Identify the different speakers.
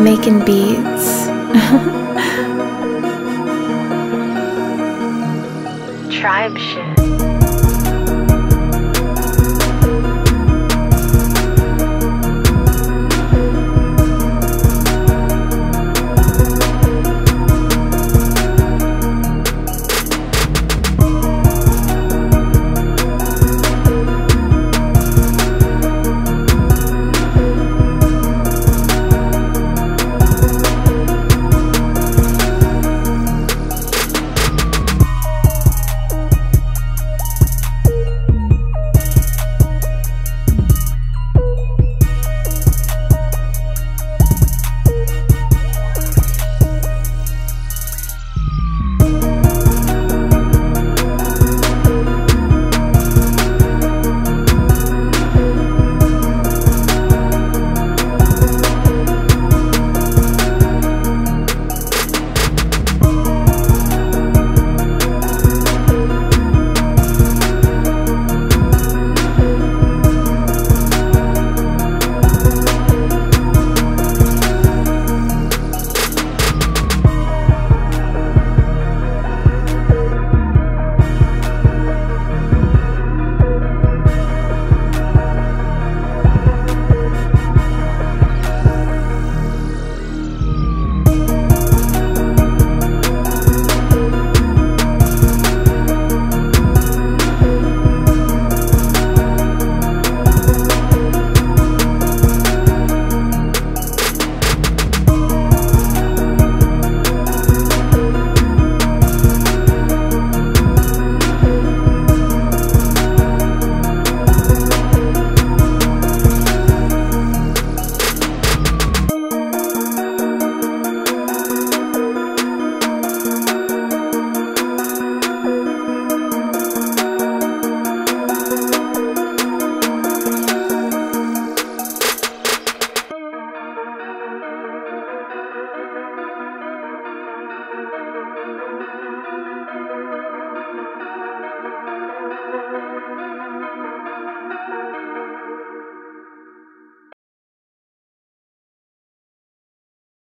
Speaker 1: Making beats.
Speaker 2: Tribe shit.